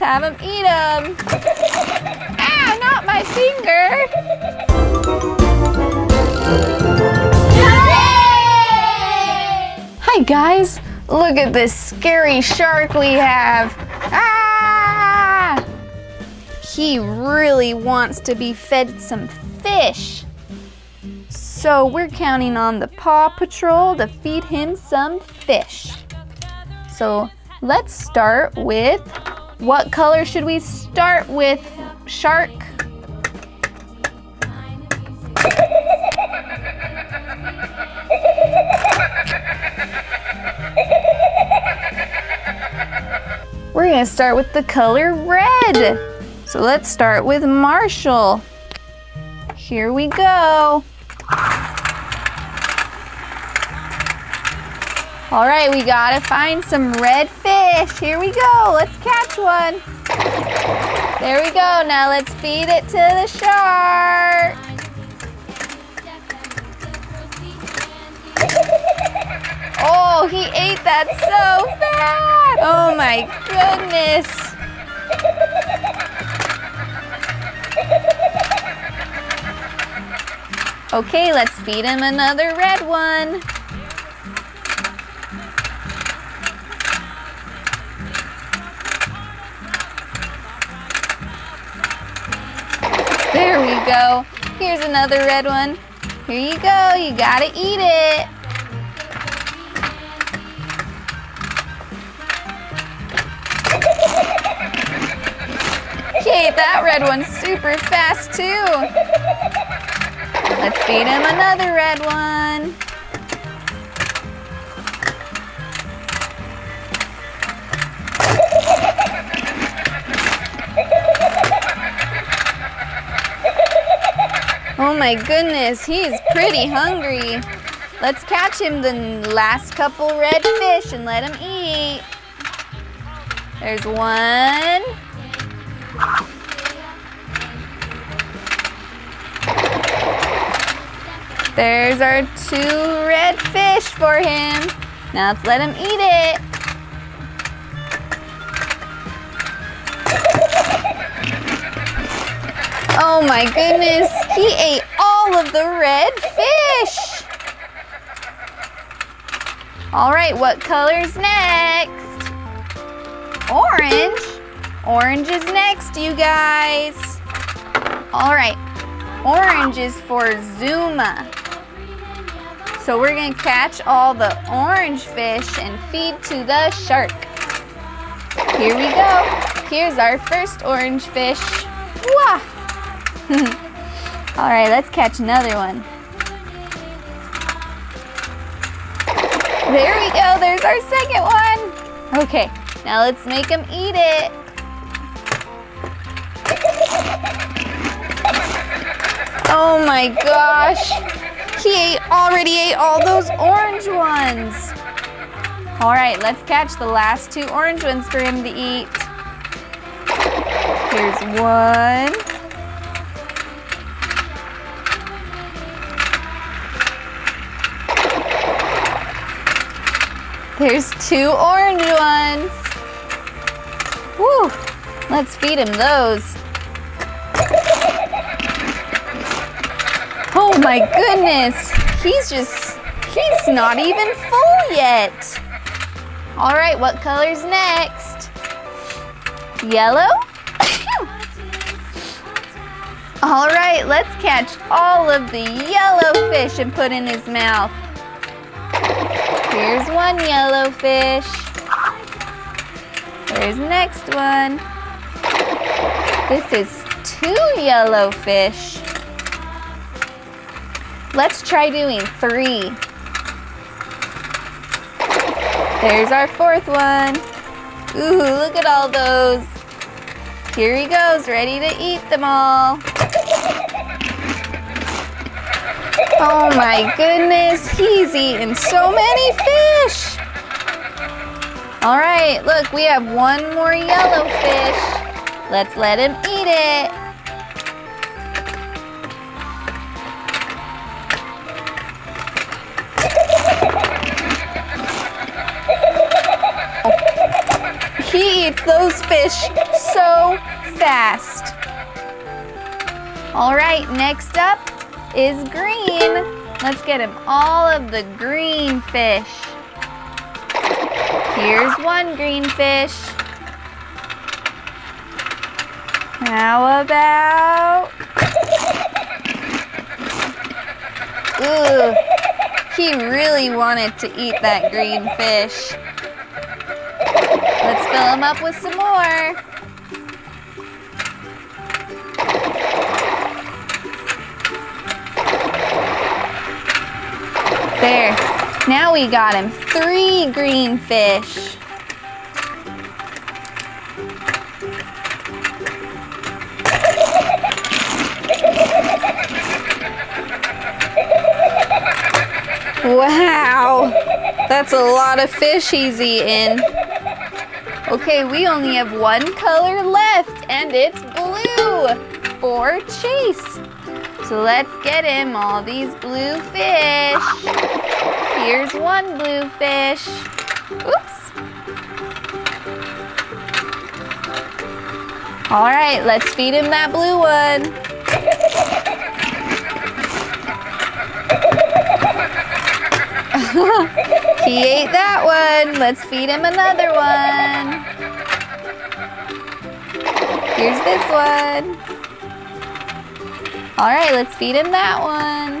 Let's have him eat them. Ow, not my finger. Hi guys, look at this scary shark we have. Ah! He really wants to be fed some fish. So we're counting on the Paw Patrol to feed him some fish. So let's start with, what color should we start with, shark? We're gonna start with the color red. So let's start with Marshall. Here we go. All right, we gotta find some red fish. Here we go, let's catch one. There we go, now let's feed it to the shark. Oh, he ate that so fast. Oh my goodness. Okay, let's feed him another red one. There we go. Here's another red one. Here you go, you gotta eat it. He ate that red one super fast too. Let's feed him another red one. Oh my goodness, he's pretty hungry. Let's catch him the last couple red fish and let him eat. There's one. There's our two red fish for him. Now let's let him eat it. Oh my goodness, he ate all of the red fish. All right, what color's next? Orange. Orange is next, you guys. All right, orange is for Zuma. So we're gonna catch all the orange fish and feed to the shark. Here we go. Here's our first orange fish. Wah! all right, let's catch another one. There we go, there's our second one. Okay, now let's make him eat it. Oh my gosh. He ate, already ate all those orange ones. All right, let's catch the last two orange ones for him to eat. Here's one. There's two orange ones. Woo, let's feed him those. Oh my goodness, he's just, he's not even full yet. All right, what color's next? Yellow? All right, let's catch all of the yellow fish and put in his mouth. Here's one yellow fish. There's next one. This is two yellow fish. Let's try doing three. There's our fourth one. Ooh, look at all those. Here he goes, ready to eat them all. Oh my goodness, he's eaten so many fish. All right, look, we have one more yellow fish. Let's let him eat it. He eats those fish so fast. All right, next up is green. Let's get him all of the green fish. Here's one green fish. How about... Ooh, he really wanted to eat that green fish. Let's fill him up with some more. There. Now we got him three green fish. Wow, that's a lot of fish he's eating. Okay, we only have one color left, and it's blue for Chase. So let's get him all these blue fish. Here's one blue fish. Oops. All right, let's feed him that blue one. he ate that one. Let's feed him another one. Here's this one. All right, let's feed him that one.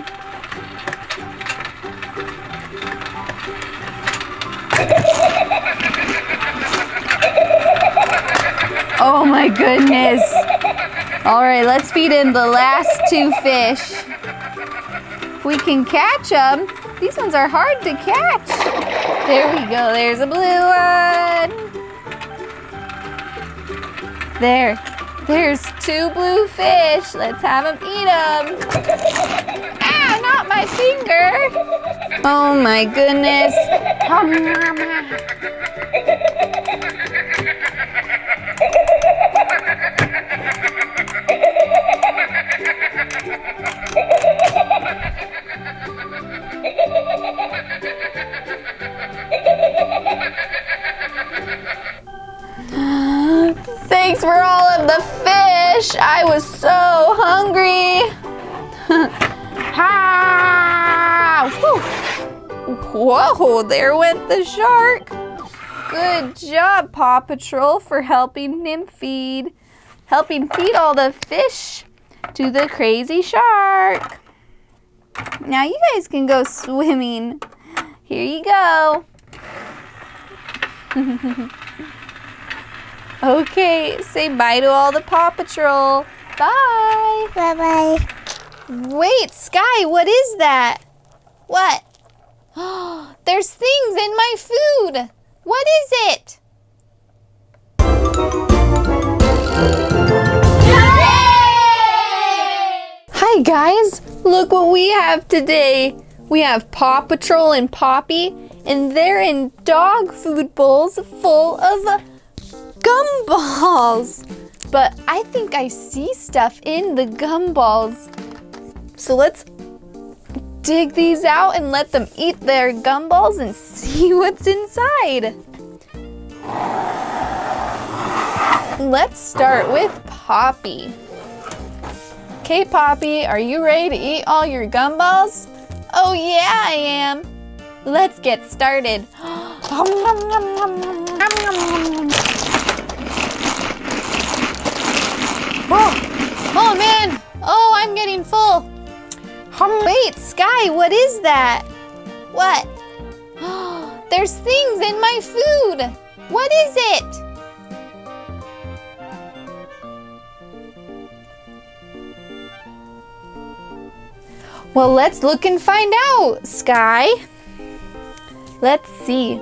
Oh my goodness. All right, let's feed him the last two fish. If we can catch them, these ones are hard to catch. There we go, there's a blue one. There, there's two blue fish. Let's have them eat them. Ah, not my finger. Oh my goodness. Thanks for all of the fish. I was so hungry. ha! Whoa, there went the shark. Good job, Paw Patrol, for helping him feed, helping feed all the fish to the crazy shark. Now you guys can go swimming. Here you go. okay, say bye to all the Paw Patrol. Bye. Bye-bye. Wait, Skye, what is that? What? Oh, There's things in my food. What is it? Hi guys, look what we have today. We have Paw Patrol and Poppy, and they're in dog food bowls full of gumballs. But I think I see stuff in the gumballs. So let's dig these out and let them eat their gumballs and see what's inside. Let's start with Poppy. Okay, Poppy, are you ready to eat all your gumballs? Oh yeah, I am. Let's get started. Oh, oh man, oh, I'm getting full. Wait, Skye, what is that? What? There's things in my food. What is it? Well, let's look and find out, Skye. Let's see.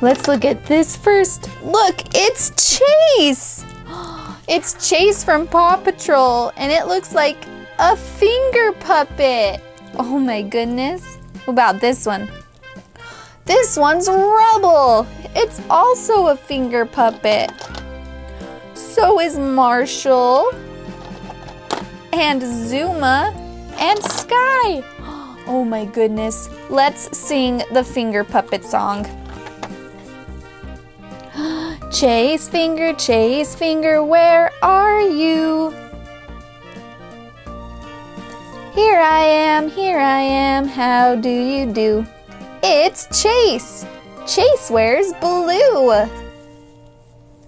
Let's look at this first. Look, it's Chase. It's Chase from Paw Patrol, and it looks like a finger puppet. Oh my goodness. What about this one? This one's Rubble. It's also a finger puppet. So is Marshall and Zuma and Skye. Oh my goodness. Let's sing the finger puppet song. Chase finger, chase finger, where are you? Here I am, here I am, how do you do? It's Chase. Chase wears blue.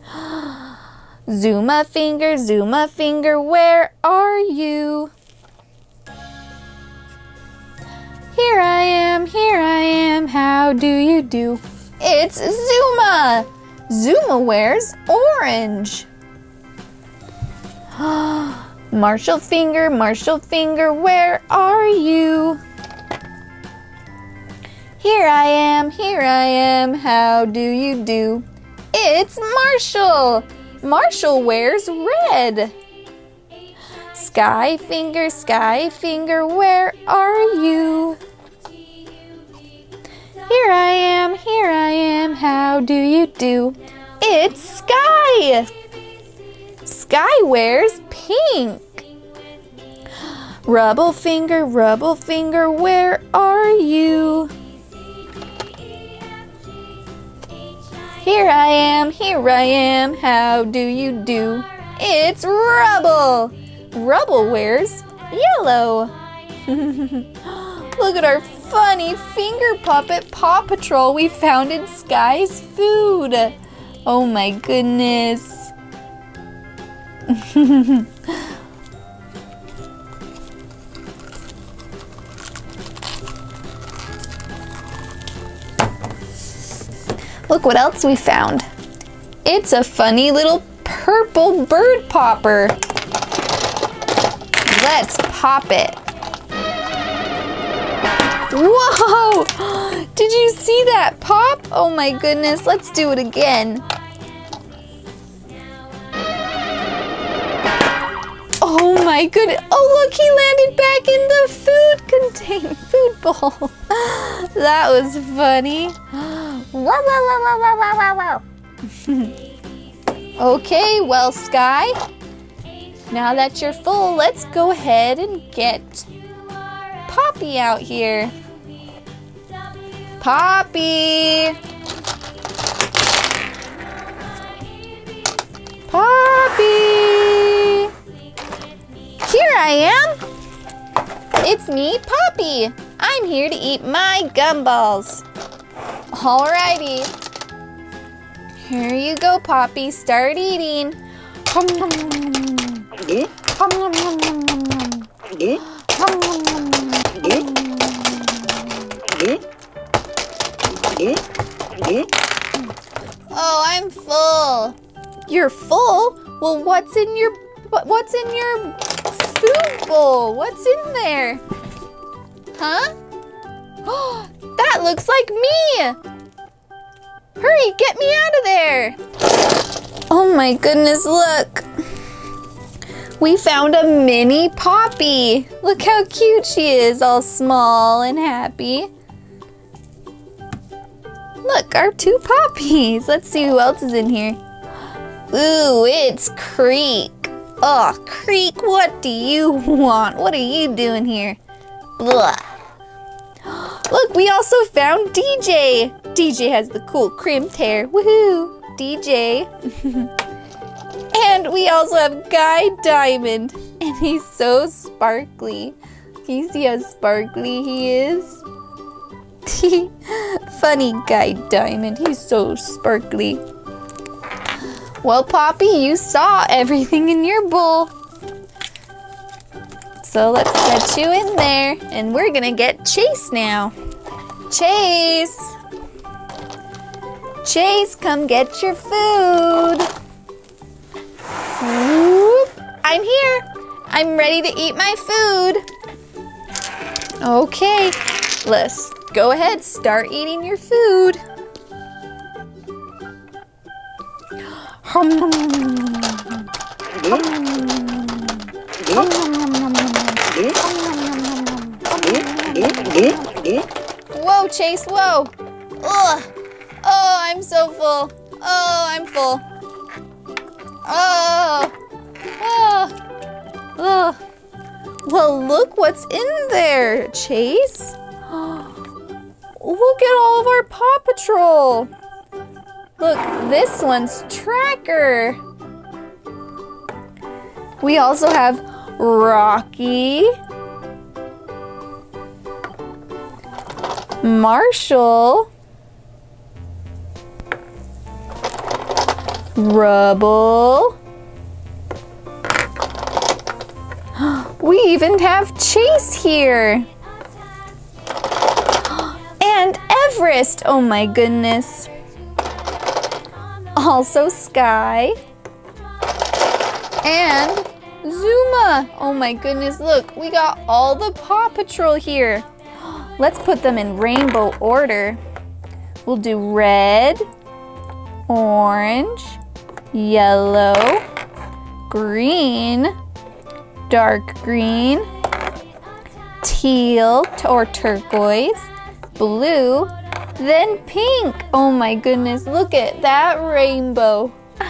Zuma finger, Zuma finger, where are you? Here I am, here I am, how do you do? It's Zuma! Zuma wears orange. Marshall finger, Marshall finger, where are you? Here I am, here I am, how do you do? It's Marshall! Marshall wears red. Skye finger, sky finger, where are you? Here I am, here I am, how do you do? It's Skye! Skye wears pink. Rubble finger, rubble finger, where are you? Here I am, here I am, how do you do? It's Rubble! Rubble wears yellow. Look at our funny finger puppet Paw Patrol we found in Skye's food. Oh my goodness. Look what else we found. It's a funny little purple bird popper. Let's pop it. Whoa! Did you see that pop? Oh my goodness, let's do it again. Oh my goodness. Oh look, he landed back in the food container, food bowl. that was funny. Wow, wow, wow, wow, wow, wow, wow. okay, well, Skye, now that you're full, let's go ahead and get Poppy out here. Poppy! Poppy! Here I am! It's me, Poppy. I'm here to eat my gumballs. Alrighty. Here you go, Poppy. Start eating. Oh, I'm full. You're full? Well, what's in your what's in your food bowl? What's in there? Huh? Oh, that looks like me. Hurry, get me out of there! Oh my goodness, look! We found a mini Poppy! Look how cute she is, all small and happy. Look, our two Poppies! Let's see who else is in here. Ooh, it's Creek. Oh, Creek, what do you want? What are you doing here? Blah. Look, we also found DJ. DJ has the cool crimped hair. Woohoo! DJ. and we also have Guy Diamond. And he's so sparkly. Can you see how sparkly he is? Funny Guy Diamond. He's so sparkly. Well, Poppy, you saw everything in your bowl. So let's set you in there. And we're gonna get Chase now. Chase! Chase, come get your food. Whoop. I'm here. I'm ready to eat my food. Okay, let's go ahead, start eating your food. Whoa, Chase, whoa. Ugh. Oh, I'm so full. Oh, I'm full. Oh. Well, look what's in there, Chase. Look at all of our Paw Patrol. Look, this one's Tracker. We also have Rocky, Marshall, Rubble. Even have Chase here. And Everest. Oh my goodness. Also Skye. And Zuma. Oh my goodness, look, we got all the Paw Patrol here. Let's put them in rainbow order. We'll do red, orange, yellow, green, dark green, teal or turquoise, blue, then pink. Oh my goodness, look at that rainbow.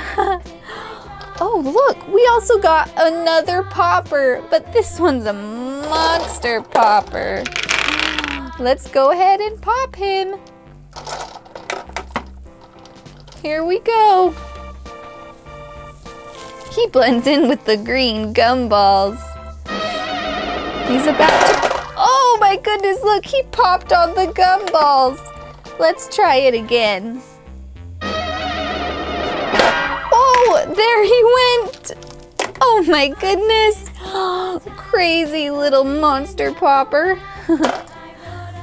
oh, look, we also got another popper, but this one's a monster popper. Let's go ahead and pop him. Here we go. He blends in with the green gumballs. He's about to... Oh my goodness, look, he popped on the gumballs. Let's try it again. Oh, there he went. Oh my goodness. Crazy little monster popper.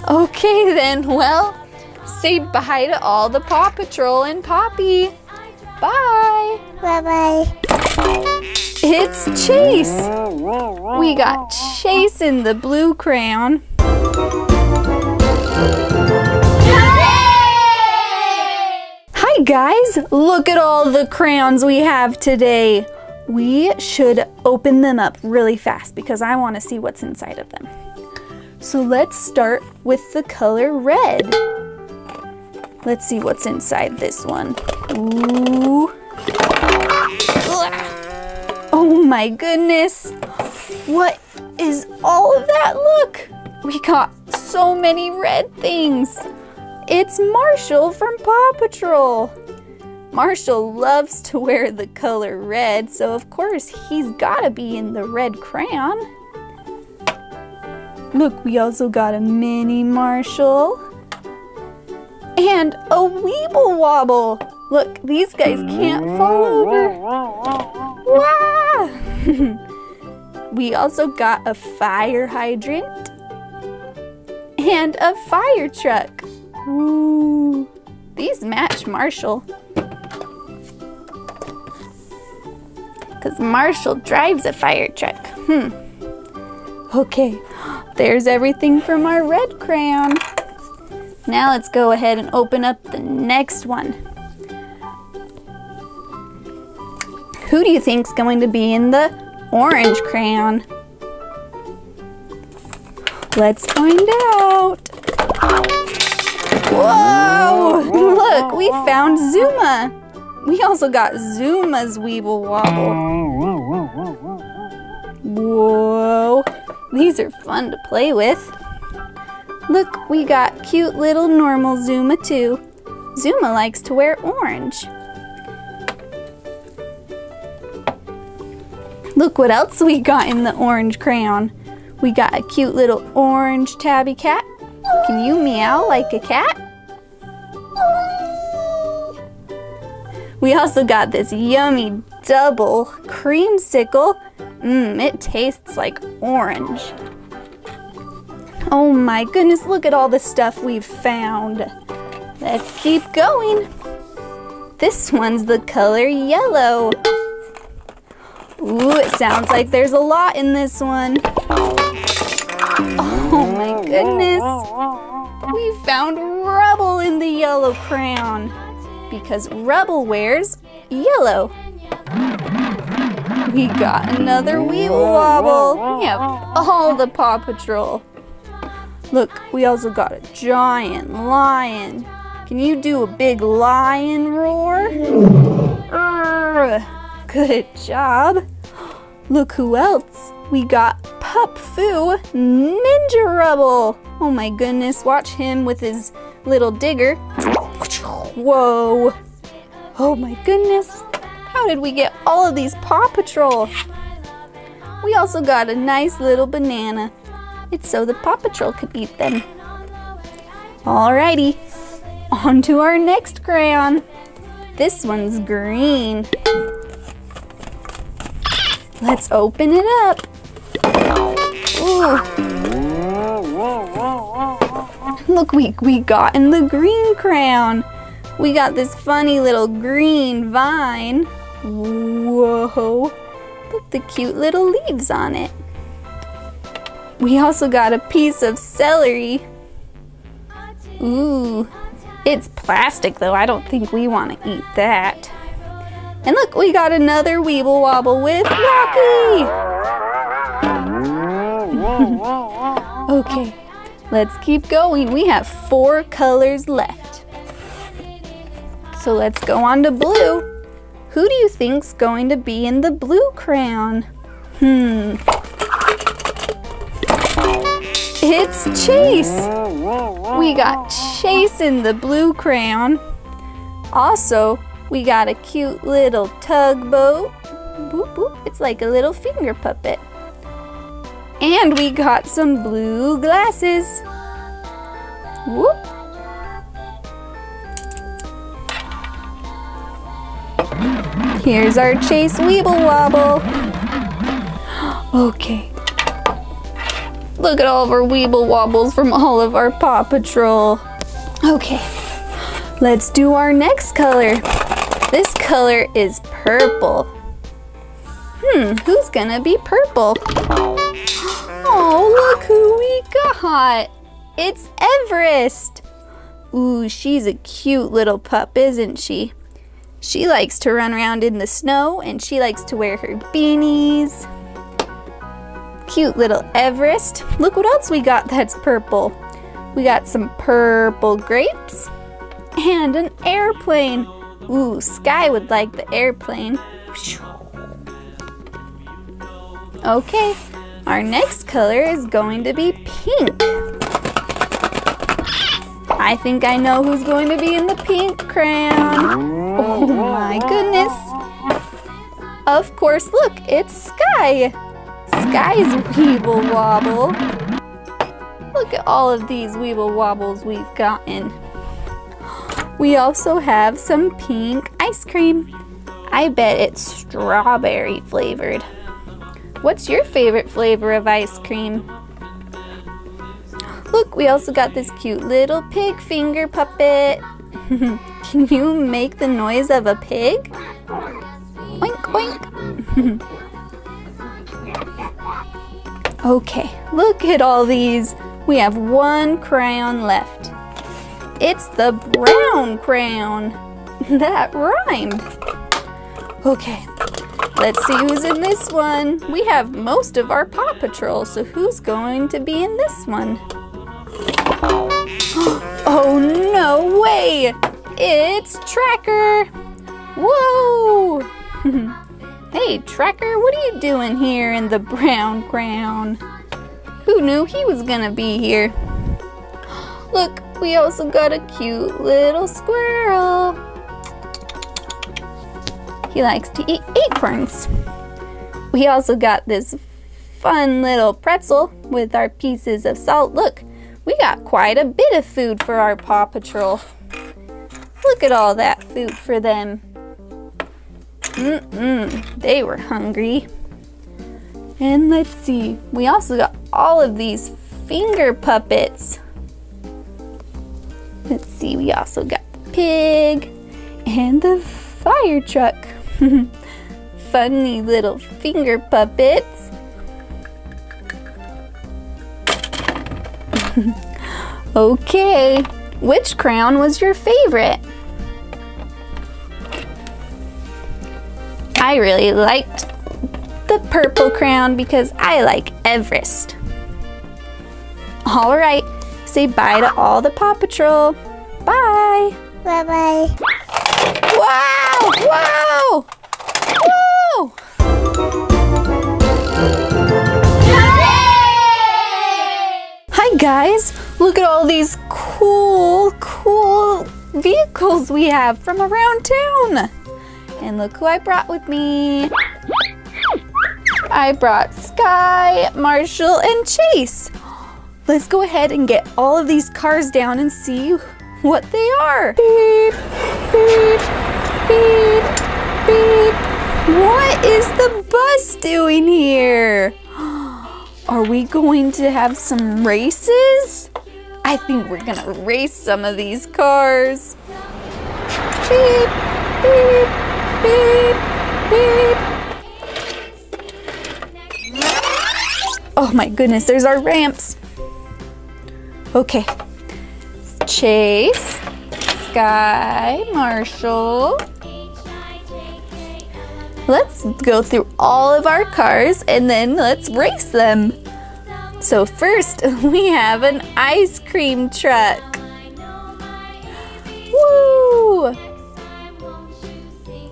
okay then, well, say bye to all the Paw Patrol and Poppy. Bye. Bye-bye. It's Chase. We got Chase in the blue crayon. Hi guys, look at all the crayons we have today. We should open them up really fast because I want to see what's inside of them. So let's start with the color red. Let's see what's inside this one. Ooh. Oh my goodness. What is all of that? Look, we got so many red things. It's Marshall from Paw Patrol. Marshall loves to wear the color red, so of course he's gotta be in the red crayon. Look, we also got a mini Marshall. And a Weeble Wobble. Look, these guys can't fall over. We also got a fire hydrant and a fire truck. Ooh, these match Marshall. Because Marshall drives a fire truck. Hmm. Okay, there's everything from our red crayon. Now let's go ahead and open up the next one. Who do you think's going to be in the orange crayon? Let's find out. Whoa! Look, we found Zuma. We also got Zuma's Weeble Wobble. Whoa, these are fun to play with. Look, we got cute little normal Zuma too. Zuma likes to wear orange. Look what else we got in the orange crayon. We got a cute little orange tabby cat. Can you meow like a cat? We also got this yummy double creamsicle. Mmm, it tastes like orange. Oh my goodness, look at all the stuff we've found. Let's keep going. This one's the color yellow. Ooh, it sounds like there's a lot in this one. Oh my goodness. We found Rubble in the yellow crayon because Rubble wears yellow. We got another Weeble Wobble. We have all the Paw Patrol. Look, we also got a giant lion. Can you do a big lion roar? Urgh. Good job. Look who else. We got Pup Foo Ninja Rubble. Oh my goodness, watch him with his little digger. Whoa. Oh my goodness. How did we get all of these Paw Patrol? We also got a nice little banana. It's so the Paw Patrol could eat them. Alrighty, on to our next crayon. This one's green. Let's open it up. Ooh. Look, we, we got in the green crayon. We got this funny little green vine. Whoa. Look, the cute little leaves on it. We also got a piece of celery. Ooh, it's plastic though. I don't think we want to eat that. And look, we got another Weeble Wobble with Rocky. okay, let's keep going. We have four colors left. So let's go on to blue. Who do you think's going to be in the blue crown? Hmm. It's Chase. We got Chase in the blue crayon. Also, we got a cute little tugboat. Boop, boop. It's like a little finger puppet. And we got some blue glasses. Whoop. Here's our Chase Weeble Wobble. Okay. Look at all of our Weeble Wobbles from all of our Paw Patrol. Okay, let's do our next color. This color is purple. Hmm, who's gonna be purple? Oh, look who we got. It's Everest. Ooh, she's a cute little pup, isn't she? She likes to run around in the snow and she likes to wear her beanies. Cute little Everest. Look what else we got that's purple. We got some purple grapes and an airplane. Ooh, Skye would like the airplane. Okay, our next color is going to be pink. I think I know who's going to be in the pink crayon. Oh my goodness. Of course, look, it's Skye. Skye's Weeble Wobble. Look at all of these Weeble Wobbles we've gotten. We also have some pink ice cream. I bet it's strawberry flavored. What's your favorite flavor of ice cream? Look, we also got this cute little pig finger puppet. Can you make the noise of a pig? Oink, oink. okay, look at all these. We have one crayon left. It's the brown crayon. that rhymed. Okay, let's see who's in this one. We have most of our Paw Patrol, so who's going to be in this one? Oh, no way! It's Tracker! Whoa! hey, Tracker, what are you doing here in the brown crown? Who knew he was gonna be here? Look, we also got a cute little squirrel. He likes to eat acorns. We also got this fun little pretzel with our pieces of salt. Look, we got quite a bit of food for our Paw Patrol. Look at all that food for them. Mm-mm, they were hungry. And let's see, we also got all of these finger puppets. Let's see, we also got the pig and the fire truck. Funny little finger puppets. okay, which crown was your favorite? I really liked the purple crown because I like Everest. All right, say bye to all the Paw Patrol. Bye. Bye-bye. Wow, wow, whoa. Hi guys, look at all these cool, cool vehicles we have from around town. And look who I brought with me. I brought Skye, Marshall, and Chase. Let's go ahead and get all of these cars down and see what they are. Beep, beep, beep, beep. What is the bus doing here? Are we going to have some races? I think we're gonna race some of these cars. Beep, beep, beep, beep. Oh my goodness, there's our ramps. Okay. Chase, Skye, Marshall. Let's go through all of our cars and then let's race them. So first, we have an ice cream truck. Woo!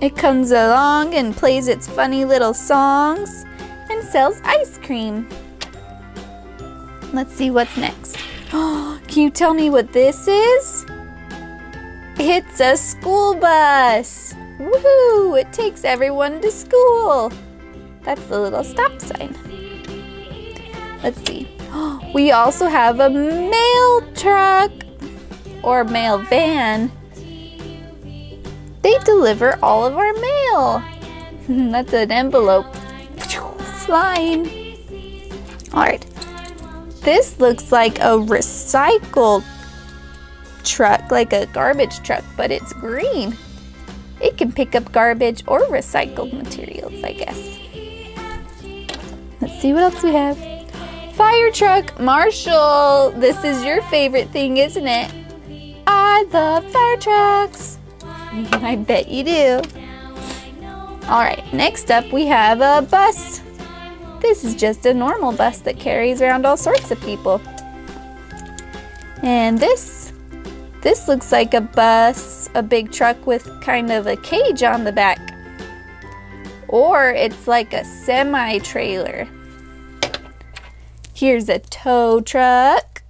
It comes along and plays its funny little songs and sells ice cream. Let's see what's next. Can you tell me what this is? It's a school bus. Woohoo! It takes everyone to school. That's the little stop sign. Let's see. We also have a mail truck or mail van. They deliver all of our mail. That's an envelope flying. All right. This looks like a recycled truck, like a garbage truck, but it's green. It can pick up garbage or recycled materials, I guess. Let's see what else we have. Fire truck, Marshall. This is your favorite thing, isn't it? I love fire trucks. I bet you do. All right, next up we have a bus. This is just a normal bus that carries around all sorts of people. And this, this looks like a bus, a big truck with kind of a cage on the back. Or it's like a semi-trailer. Here's a tow truck.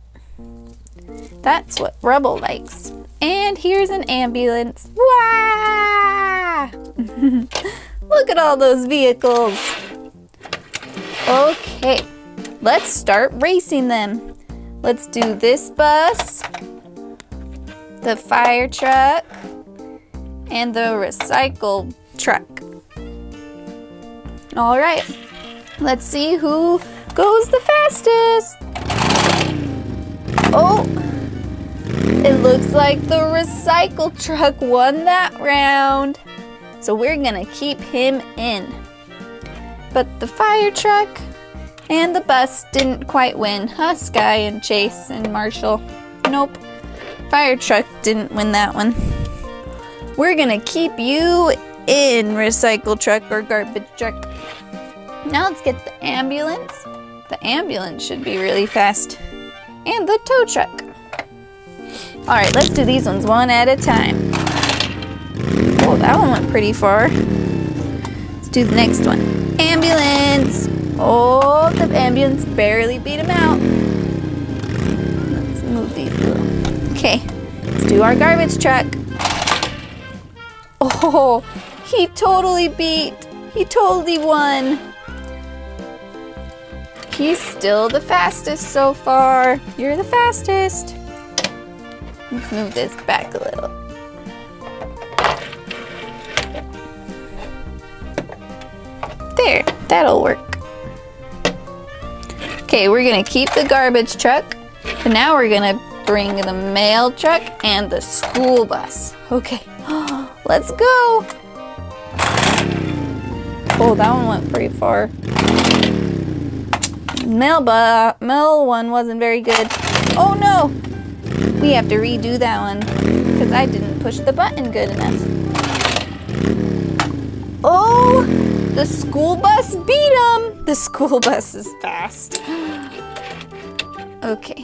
That's what Rubble likes. And here's an ambulance. Wow! Look at all those vehicles. Okay, let's start racing them. Let's do this bus, the fire truck, and the recycle truck. All right, let's see who goes the fastest. Oh, it looks like the recycle truck won that round. So we're gonna keep him in. But the fire truck and the bus didn't quite win. Huh, Skye and Chase and Marshall. Nope. Fire truck didn't win that one. We're gonna keep you in recycle truck or garbage truck. Now let's get the ambulance. The ambulance should be really fast. And the tow truck. All right, let's do these ones one at a time. Oh, that one went pretty far. Let's do the next one ambulance. Oh, the ambulance barely beat him out. Let's move these little. Okay, let's do our garbage truck. Oh, he totally beat. He totally won. He's still the fastest so far. You're the fastest. Let's move this back a little. There, that'll work. Okay, we're gonna keep the garbage truck, but now we're gonna bring the mail truck and the school bus. Okay, let's go. Oh, that one went pretty far. Mail, mail one wasn't very good. Oh no! We have to redo that one because I didn't push the button good enough. Oh! The school bus beat him. The school bus is fast. Okay.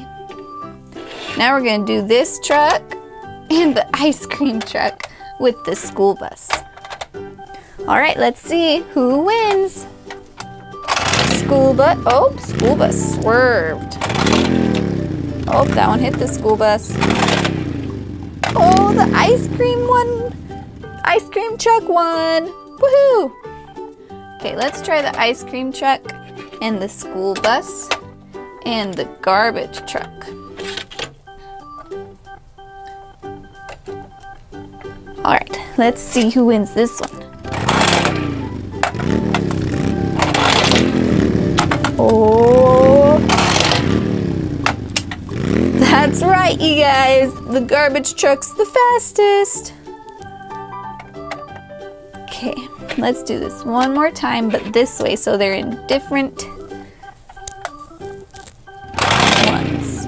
Now we're going to do this truck and the ice cream truck with the school bus. All right, let's see who wins. School bus. Oh, school bus swerved. Oh, that one hit the school bus. Oh, the ice cream one. Ice cream truck won. Woohoo! Okay, let's try the ice cream truck and the school bus and the garbage truck. All right, let's see who wins this one. Oh, that's right, you guys. The garbage truck's the fastest. Okay, let's do this one more time, but this way so they're in different ones.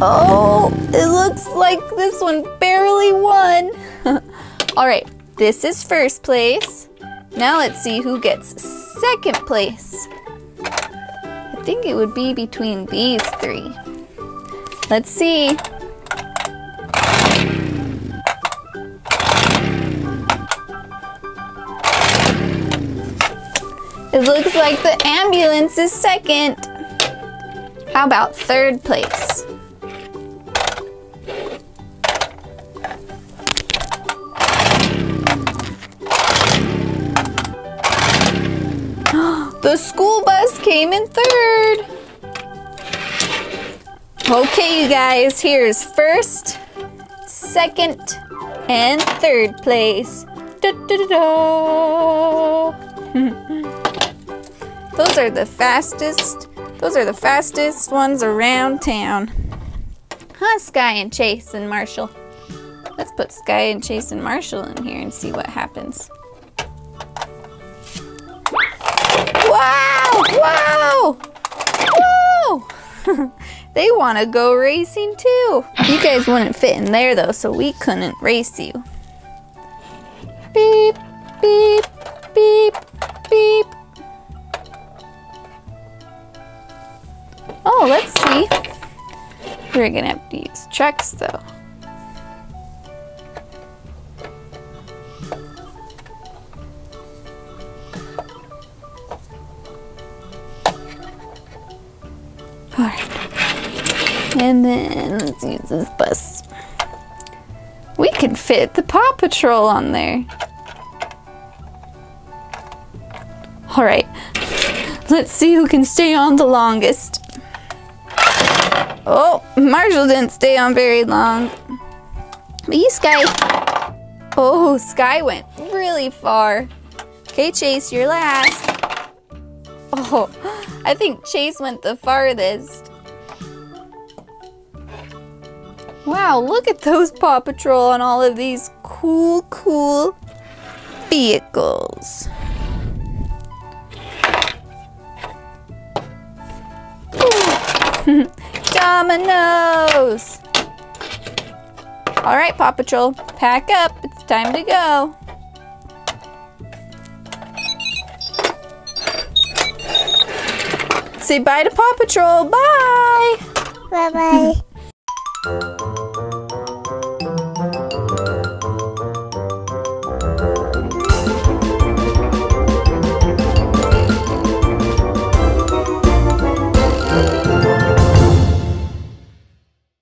Oh, it looks like this one barely won. All right, this is first place. Now let's see who gets second place. I think it would be between these three. Let's see. It looks like the ambulance is second. How about third place? The school bus came in third. Okay, you guys, here's first, second, and third place. Da, da, da, those are the fastest, those are the fastest ones around town. Huh, Skye and Chase and Marshall. Let's put Skye and Chase and Marshall in here and see what happens. Wow! Wow! Whoa! they want to go racing too. You guys wouldn't fit in there though, so we couldn't race you. Beep, beep, beep, beep. Oh, let's see. We're gonna have to use trucks though. And then let's use this bus. We can fit the Paw Patrol on there. Alright. Let's see who can stay on the longest. Oh, Marshall didn't stay on very long. But you, Skye. Oh, Skye went really far. Okay, Chase, you're last. Oh, I think Chase went the farthest. Wow, look at those Paw Patrol on all of these cool, cool vehicles. Dominoes! All right, Paw Patrol, pack up. It's time to go. Say bye to Paw Patrol. Bye. Bye bye.